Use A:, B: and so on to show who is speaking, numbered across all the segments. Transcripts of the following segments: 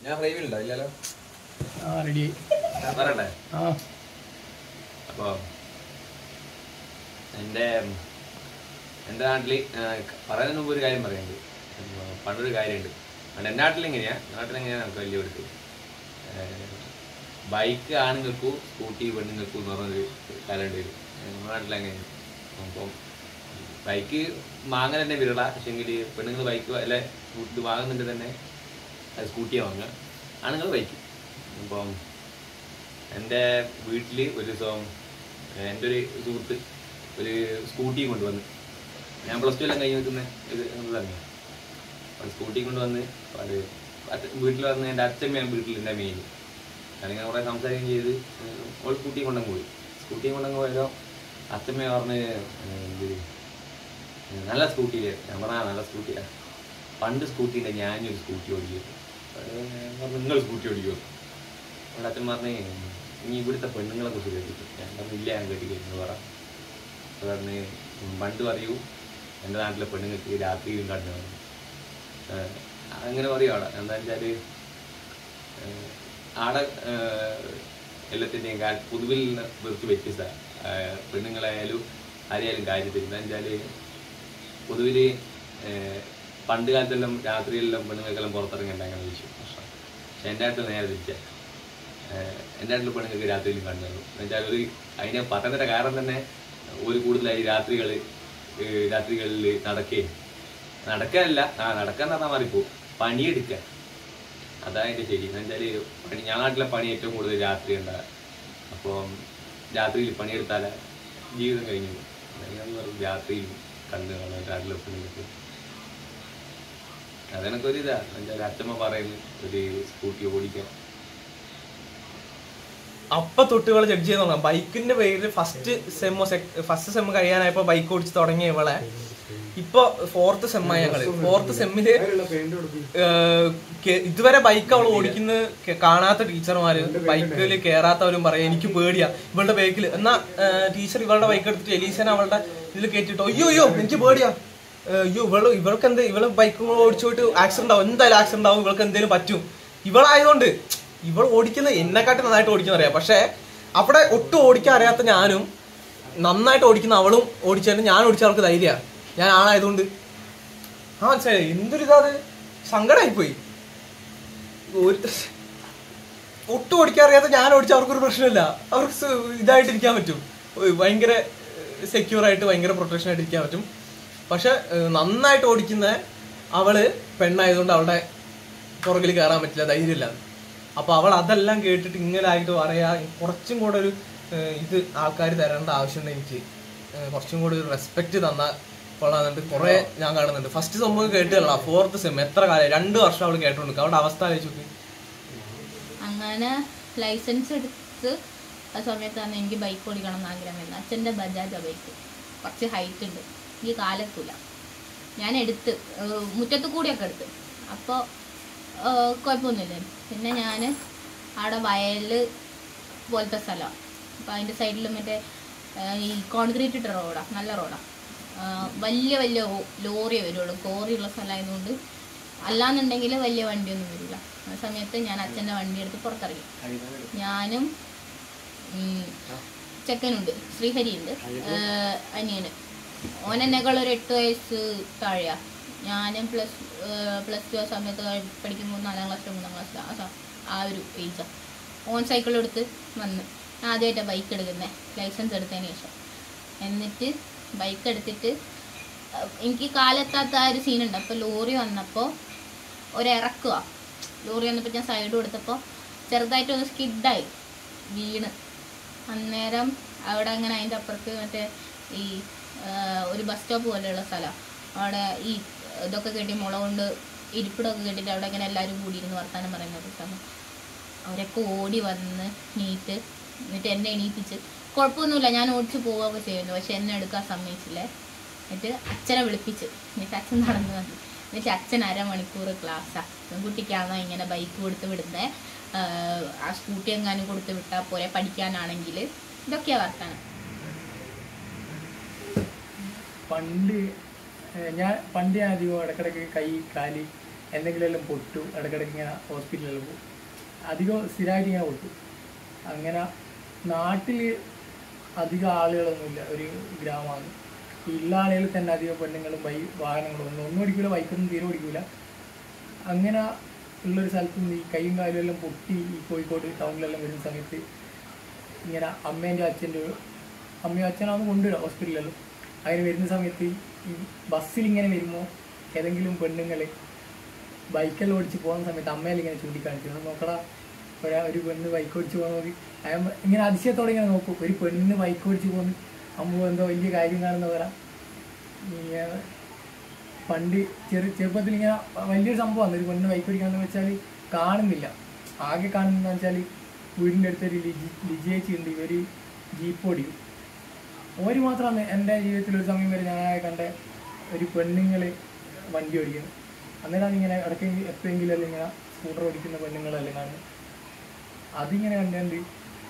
A: ഞാൻ ഫ്രെയിമിലുണ്ടോ ഇല്ലല്ലോ
B: ആ റെഡി
C: പറയട്ടെ?
B: ആ.
C: അപ്പോൾ എന്റെ എന്റെ നാട്ടിൽ പറയുന്നതിന് മുമ്പ് ഒരു കാര്യം പറയുന്നുണ്ട് ഉം, പണ്ടൊരു കാര്യമുണ്ട് പണ്ട് എന്റെ നാട്ടിലെങ്ങനെയാ നാട്ടിലെങ്ങനെയാ നമുക്ക് വലിയ എടുത്ത് ബൈക്ക് ആണുങ്ങൾക്കും സ്കൂട്ടി പെണ്ണുങ്ങൾക്കും എന്ന് പറഞ്ഞൊരു കാലമുണ്ട് വരും നമ്മുടെ നാട്ടിലെങ്ങനെയാണ് അപ്പം ബൈക്ക് വാങ്ങാൻ തന്നെ വിരള. പക്ഷെങ്കിൽ പെണ്ണുങ്ങൾ ബൈക്ക് അല്ലെ വാങ്ങുന്നുണ്ട് തന്നെ അത് സ്കൂട്ടിയാണ് വാങ്ങുക ആണുങ്ങൾ ബൈക്ക്. അപ്പം എന്റെ വീട്ടിൽ ഒരു ദിവസം എന്റെ ഒരു സുഹൃത്ത് ഒരു സ്കൂട്ടി കൊണ്ടുവന്ന് ഞാൻ പ്ലസ് ടു എല്ലാം കഴിഞ്ഞ് നിൽക്കുന്ന ഇത് തന്നെ. അപ്പോൾ സ്കൂട്ടി കൊണ്ടുവന്ന് അത് വീട്ടിൽ വന്ന് എന്റെ അച്ഛമ്മയാണ് വീട്ടിൽ എന്റെ മെയിൻ ഞാനിങ്ങനെ കുറേ സംസാരിക്കുകയും ചെയ്ത് ഓൾ സ്കൂട്ടി കൊണ്ടങ്ങ് പോയി. സ്കൂട്ടി കൊണ്ടങ്ങ് പോയതോ അച്ഛമ്മ പറഞ്ഞ് ഇത് നല്ല സ്കൂട്ടിയില്ലേ ഞാൻ പറഞ്ഞാൽ നല്ല സ്കൂട്ടിയാണ് പണ്ട് സ്കൂട്ടിന്റെ ഞാനൊരു സ്കൂട്ടി ഓടിക്കും നിങ്ങൾ സ്കൂട്ടി ഓടിക്കുമോ അവിടെ അച്ഛൻ പറഞ്ഞേ ഇനി ഇവിടുത്തെ പെണ്ണുങ്ങളെ കുറിച്ച് കേട്ടിട്ട് ഞാൻ പറഞ്ഞു ഇല്ല ഞാൻ കേട്ടിക്കുന്നു പറ. പറഞ്ഞ് പണ്ട് പറയൂ എന്റെ നാട്ടിലെ പെണ്ണുങ്ങൾക്ക് രാത്രിയിലും കണ്ടു അങ്ങനെ പറയും അവിടെ. എന്താ വെച്ചാൽ ആടെ എല്ലാത്തിന്റെയും കാര്യം പൊതുവിൽ നിന്ന് വെറുതെ വ്യത്യസ്ത പെണ്ണുങ്ങളായാലും ആരെയായാലും കാര്യത്തിൽ എന്താ വെച്ചാൽ പൊതുവിൽ പണ്ട് കാലത്തെല്ലാം രാത്രിയിലെല്ലാം പെണ്ണുങ്ങൾക്കെല്ലാം പുറത്തിറങ്ങണ്ടാങ്ങനെ വിഷയം. പ്രശ്നം പക്ഷെ എന്റെ അടുത്ത് നേരെ തിരിച്ച എന്റെ നാട്ടിൽ പെണ്ണുങ്ങൾക്ക് രാത്രിയിലും കണ്ടു എന്നുവെച്ചാൽ ഒരു അതിനെ പറയുന്നതിന്റെ കാരണം തന്നെ ഒരു കൂടുതലായി രാത്രികൾ രാത്രികളിൽ നടക്കുകയും. നടക്കാനല്ല ആ നടക്കാൻ മാറി മാറിപ്പോ പണിയെടുക്കുക. അതാണ് എന്റെ ശരി. എന്ന് വെച്ചാൽ പണി ഞാൻ നാട്ടിലെ പണി ഏറ്റവും കൂടുതൽ രാത്രി ഉണ്ടാകുക അപ്പം രാത്രിയിൽ പണിയെടുത്താൽ ജീവിതം കഴിഞ്ഞു രാത്രിയിൽ കണ്ടു കാണാൻ നാട്ടിലെ പെണ്ണുങ്ങൾക്ക് എന്റെ അച്ഛമ്മ പറയുന്നു ഒരു സ്കൂട്ടി ഓടിക്കാൻ.
D: അപ്പൊ തൊട്ട് ഇവളെ ജഡ്ജ് ചെയ്ത് തുടങ്ങാം ബൈക്കിന്റെ പേരിൽ ഫസ്റ്റ് സെമ്മോ ഫസ്റ്റ് സെമ്മ് കഴിയാനായപ്പോ ബൈക്ക് ഓടിച്ച് തുടങ്ങിയ ഇവളെ. ഇപ്പൊ ഫോർത്ത് സെമ്മായി ഞങ്ങൾ. ഫോർത്ത് സെമ്മിൽ ഇതുവരെ ബൈക്ക് അവൾ ഓടിക്കുന്ന കാണാത്ത ടീച്ചർമാര് ബൈക്കിൽ കേറാത്തവരും പറയാം എനിക്ക് പേടിയാ ഇവളുടെ ബൈക്കിൽ എന്നാ ടീച്ചർ ഇവളുടെ ബൈക്ക് എടുത്തിട്ട് എലീസനെ അവളുടെ ഇതിൽ കയറ്റിട്ടോ അയ്യോ അയ്യോ എനിക്ക് പേടിയാ. അയ്യോ ഇവൾ ഇവൾക്ക് എന്ത് ഇവൾ ബൈക്ക് ഓടിച്ചു പോയിട്ട് ആക്സിഡന്റ് ആവും. എന്തായാലും ആക്സിഡന്റ് ആവും ഇവൾക്ക് എന്തെങ്കിലും പറ്റും. ഇവളായതുകൊണ്ട് ഇവൾ ഓടിക്കുന്ന എന്നെക്കാട്ടി നന്നായിട്ട് ഓടിക്കുന്ന അറിയാം. പക്ഷെ അവിടെ ഒട്ടും ഓടിക്കാൻ അറിയാത്ത ഞാനും നന്നായിട്ട് ഓടിക്കുന്ന അവളും ഓടിച്ചാലും ഞാൻ ഓടിച്ച അവൾക്ക് ധൈര്യമാണ് ഞാൻ ആളായതുകൊണ്ട്. ആ മനസ്സിലായി? എന്തൊരു ഇതാ അത് സങ്കടമായിപ്പോയി ഒരു ഒട്ടും ഓടിക്കാൻ അറിയാത്ത ഞാൻ ഓടിച്ച അവർക്കൊരു പ്രശ്നമില്ല. അവർക്ക് ഇതായിട്ടിരിക്കാൻ പറ്റും. ഭയങ്കര സെക്യൂർ ആയിട്ട് ഭയങ്കര പ്രൊട്ടക്ഷൻ ആയിട്ട് ഇരിക്കാൻ പറ്റും. പക്ഷെ നന്നായിട്ട് ഓടിക്കുന്ന അവൾ പെണ്ണായതുകൊണ്ട് അവളുടെ പുറകിൽ കയറാൻ പറ്റില്ല ധൈര്യമില്ല. അപ്പൊ അവൾ അതെല്ലാം കേട്ടിട്ട് ഇങ്ങനെ ആയിട്ട് പറയാ കുറച്ചും കൂടെ ഒരു ഇത് ആൾക്കാർ തരേണ്ട ആവശ്യമുണ്ട് എനിക്ക്. കുറച്ചും കൂടെ ഒരു റെസ്പെക്ട് തന്നാൽ കൊള്ളാന്നുണ്ട് കുറെ ഞാൻ കാണുന്നുണ്ട്. ഫസ്റ്റ് സംഭവം കേട്ടില്ല ഫോർത്ത് സെം എത്ര കാലം? രണ്ട് വർഷം അവൾ കേട്ടോണ്ട് അവളുടെ അവസ്ഥ ആലോചിച്ചു
E: അങ്ങനെ ലൈസൻസ് എടുത്ത് ആ സമയത്താണ് എനിക്ക് ബൈക്ക് ഓടിക്കണം എന്ന് ആഗ്രഹം വരുന്നത്. അച്ഛന്റെ ബജാജ് ബൈക്ക് കുറച്ച് ഹൈറ്റ് ഉണ്ട്. ഈ കാലത്തില്ല ഞാൻ എടുത്ത് മുറ്റത്ത് കൂടിയൊക്കെ എടുത്ത് അപ്പോൾ കുഴപ്പമൊന്നുമില്ല. പിന്നെ ഞാൻ അവിടെ വയൽ പോലത്തെ സ്ഥലമാണ് അപ്പോൾ അതിന്റെ സൈഡിൽ മറ്റേ ഈ കോൺക്രീറ്റ് ഇട്ട റോഡാണ് നല്ല റോഡാണ് വലിയ വലിയ ലോറി വരുള്ളൂ. കോറിയുള്ള സ്ഥലമായതുകൊണ്ട് അല്ലാന്നുണ്ടെങ്കിൽ വലിയ വണ്ടിയൊന്നും വരില്ല. ആ സമയത്ത് ഞാൻ അച്ഛന്റെ വണ്ടി എടുത്ത് പുറത്തിറങ്ങി. ഞാനും ചെക്കനുണ്ട്. ശ്രീഹരിയുണ്ട്. അനിയന്. ഓനെന്നേക്കാൾ ഒരു എട്ട് വയസ്സ് താഴെയാ. ഞാനും പ്ലസ് പ്ലസ് ടു ആ സമയത്ത് പഠിക്കുമ്പോൾ നാലാം ക്ലാസ്സിലോ മൂന്നാം ക്ലാസ്സിലോ ആ ഒരു ഏജാണ് ഓൻ സൈക്കിൾ എടുത്ത് വന്ന്. ആദ്യമായിട്ടാണ് ബൈക്ക് എടുക്കുന്നത് ലൈസൻസ് എടുത്തതിന് ശേഷം. എന്നിട്ട് ബൈക്ക് എടുത്തിട്ട് എനിക്ക് കാലെത്താത്ത ആ ഒരു സീനുണ്ട് അപ്പോൾ ലോറി വന്നപ്പോൾ ഒരിറക്കുക ലോറി വന്നപ്പോൾ ഞാൻ സൈഡ് കൊടുത്തപ്പോൾ ചെറുതായിട്ട് ഒന്ന് സ്കിഡായി വീണ്. അന്നേരം അവിടെ അങ്ങനെ അതിന്റെ അപ്പുറത്ത് മറ്റേ ഈ ഒരു ബസ് സ്റ്റോപ്പ് പോലെയുള്ള സ്ഥലം. അവിടെ ഈ ഇതൊക്കെ കെട്ടി മുള കൊണ്ട് ഇരിപ്പിടമൊക്കെ കെട്ടിയിട്ട് അവിടെ ഇങ്ങനെ എല്ലാവരും കൂടിയിരുന്ന് വർത്താനം പറയുന്നത് സമയം അവരൊക്കെ ഓടി വന്ന് നീറ്റ് എന്നിട്ട് എന്നെ എണീപ്പിച്ച്. കുഴപ്പമൊന്നുമില്ല ഞാൻ ഓടിച്ച് പോവുകയൊക്കെ ചെയ്യുന്നു പക്ഷെ എന്നെ എടുക്കാൻ സമ്മതിച്ചില്ലേ. എന്നിട്ട് അച്ഛനെ വിളിപ്പിച്ച്. എന്നിട്ട് അച്ഛൻ നടന്നു വന്നു. എന്നിട്ട് അച്ഛൻ അരമണിക്കൂർ ക്ലാസ്സാണ് പെൺകുട്ടിക്കാണോ ഇങ്ങനെ ബൈക്ക് കൊടുത്ത് വിടുന്നത് ആ സ്കൂട്ടി എങ്ങാനും കൊടുത്ത് വിട്ടാൽ പോരെ? പഠിക്കാനാണെങ്കിൽ? ഇതൊക്കെയാണ് വർത്താനം.
B: പണ്ട് ഞാൻ പണ്ട് ഞാൻ അധികം ഇടക്കിടക്ക് കൈ കാൽ
A: എന്തെങ്കിലും പൊട്ടു. ഇടക്കിടക്ക് ഇങ്ങനെ ഹോസ്പിറ്റലിൽ പോകും. അധികം സ്ഥിരമായിട്ട് ഞാൻ പൊട്ടും. അങ്ങനെ നാട്ടിൽ അധികം ആളുകളൊന്നുമില്ല. ഒരു ഗ്രാമമാണ്. ഉള്ള ആളുകളിൽ തന്നെ അധികം പെണ്ണുങ്ങളും ബൈ വാഹനങ്ങളും ഒന്നും ഒന്നും ഓടിക്കില്ല ബൈക്കൊന്നും തീരെ ഓടിക്കില്ല അങ്ങനെ ഉള്ളൊരു സ്ഥലത്ത് നിന്ന് ഈ കൈയും കാലും എല്ലാം പൊട്ടി ഈ കോഴിക്കോട് ടൗണിലെല്ലാം വരുന്ന സമയത്ത് ഇങ്ങനെ അമ്മേന്റെ അച്ഛന്റെ അമ്മയും അച്ഛനാണ് കൊണ്ടുവരിക ഹോസ്പിറ്റലിലെല്ലാം. അങ്ങനെ വരുന്ന സമയത്ത് ഈ ബസ്സിൽ ഇങ്ങനെ വരുമ്പോൾ ഏതെങ്കിലും പെണ്ണുങ്ങൾ ബൈക്കെല്ലാം ഓടിച്ച് പോകുന്ന സമയത്ത് അമ്മയെല്ലാം ഇങ്ങനെ ചൂണ്ടിക്കാണിച്ചു "ഒന്ന് നോക്കടാ ഒരാ ഒരു പെണ്ണ് ബൈക്ക് ഓടിച്ച് പോകുന്നത് അയാൾ ഇങ്ങനെ അതിശയത്തോടെ ഇങ്ങനെ നോക്കും. ഒരു പെണ്ണിന് ബൈക്ക് ഓടിച്ച് പോകുന്നു. അമ്മ എന്തോ വലിയ കാര്യം കാണുന്ന ആ, പണ്ട് ചെറു ചെറുപ്പത്തിൽ ഇങ്ങനെ വലിയൊരു സംഭവമാണ് ഒരു പെണ്ണ് ബൈക്ക് ഓടിക്കാന്ന് വെച്ചാൽ കാണുന്നില്ല. ആകെ കാണുന്നതെന്ന് വെച്ചാൽ വീടിന്റെ അടുത്തൊരു ലിജി ലിജിയേച്ചി ഉണ്ട് ഇവർ ജീപ്പ് ഓടിക്കും. ഓര് മാത്രമാണ് എന്റെ ജീവിതത്തിൽ ഒരു സമയം വരെ ഞാൻ കണ്ട ഒരു പെണ്ണുങ്ങൾ വണ്ടി ഓടിക്കുന്നു. അന്നേരം ഇങ്ങനെ ഇടയ്ക്ക് എപ്പോഴെങ്കിലും അല്ല ഇങ്ങനെ സ്കൂട്ടർ ഓടിക്കുന്ന പെണ്ണുങ്ങളല്ലേ കാണുന്നത് അതിങ്ങനെ കണ്ടുകൊണ്ട്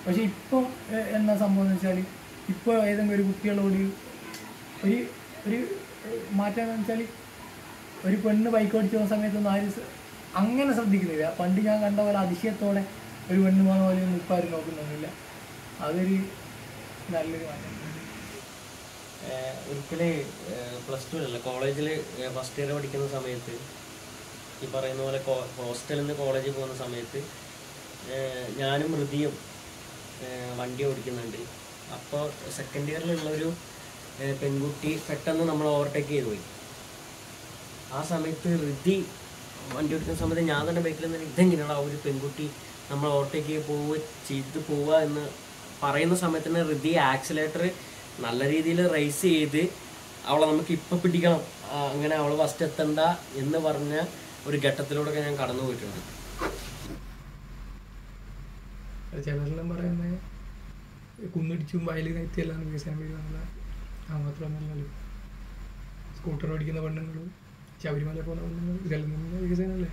A: പക്ഷെ ഇപ്പം എന്നാ സംഭവം എന്ന് വെച്ചാൽ ഇപ്പോൾ ഏതെങ്കിലും ഒരു കുട്ടികളോട് ഒരു ഒരു മാറ്റം എന്ന് വെച്ചാൽ ഒരു പെണ്ണ് ബൈക്ക് ഓടിച്ചു പോകുന്ന സമയത്തൊന്നും ആരും അങ്ങനെ ശ്രദ്ധിക്കുന്നില്ല. പണ്ട് ഞാൻ കണ്ട പോലെ അതിശയത്തോടെ ഒരു പെണ്ണ് പോകുന്ന പോലെ ഒന്നും ഇപ്പം ആരും നോക്കുന്നൊന്നുമില്ല അതൊരു നല്ലൊരു മാറ്റം.
B: ഒരിക്കൽ പ്ലസ് ടു അല്ല കോളേജിൽ ഫസ്റ്റ് ഇയർ പഠിക്കുന്ന സമയത്ത് ഈ പറയുന്ന പോലെ ഹോസ്റ്റലിൽ നിന്ന് കോളേജിൽ പോകുന്ന സമയത്ത് ഞാനും ഹൃദിയും വണ്ടി ഓടിക്കുന്നുണ്ട്. അപ്പോൾ സെക്കൻഡ് ഇയറിലുള്ളൊരു പെൺകുട്ടി പെട്ടെന്ന് നമ്മൾ ഓവർടേക്ക് ചെയ്തു പോയി. ആ സമയത്ത് ഹൃദി വണ്ടി ഓടിക്കുന്ന സമയത്ത് ഞാൻ തന്നെ ബൈക്കിൽ നിന്ന് ഇതെങ്ങനെയാണ് ആ ഒരു പെൺകുട്ടി നമ്മൾ ഓവർടേക്ക് ചെയ്ത് പോവുക ചെയ്ത് പോവുക എന്ന് പറയുന്ന സമയത്ത് തന്നെ ഹൃദി ആക്സിലേറ്റർ നല്ല രീതിയിൽ റേസ് ചെയ്ത് അവളെ നമുക്ക് ഇപ്പം പിടിക്കണം. അങ്ങനെ അവൾ ഫസ്റ്റ് എത്തണ്ട എന്ന് പറഞ്ഞ ഒരു ഘട്ടത്തിലൂടെ ഞാൻ കടന്നു പോയിട്ടുണ്ട്.
A: ചിലരെല്ലാം പറയുന്നത് കുന്നിടിച്ചും വയൽ കയറ്റിയെല്ലാം വരുവാന്നുള്ള ആ മാത്രമൊന്നുമല്ലല്ലോ. സ്കൂട്ടർ ഓടിക്കുന്ന പെണ്ണുങ്ങളും ശബരിമല പോകുന്ന പെണ്ണുങ്ങളും ഇതെല്ലാം വികസനമല്ലേ